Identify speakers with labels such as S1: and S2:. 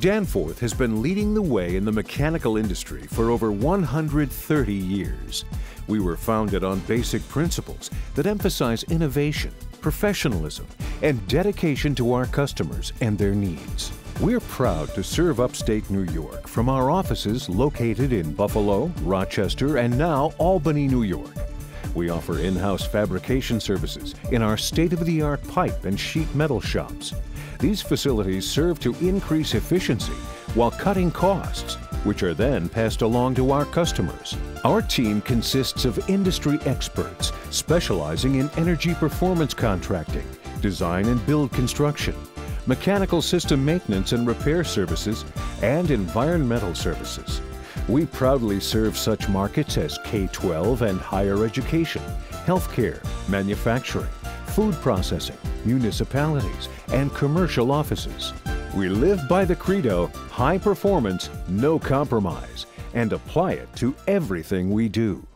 S1: Danforth has been leading the way in the mechanical industry for over 130 years. We were founded on basic principles that emphasize innovation, professionalism, and dedication to our customers and their needs. We're proud to serve upstate New York from our offices located in Buffalo, Rochester, and now Albany, New York. We offer in-house fabrication services in our state-of-the-art pipe and sheet metal shops. These facilities serve to increase efficiency while cutting costs, which are then passed along to our customers. Our team consists of industry experts specializing in energy performance contracting, design and build construction, mechanical system maintenance and repair services, and environmental services. We proudly serve such markets as K-12 and higher education, healthcare, manufacturing, food processing, municipalities, and commercial offices. We live by the credo, high performance, no compromise, and apply it to everything we do.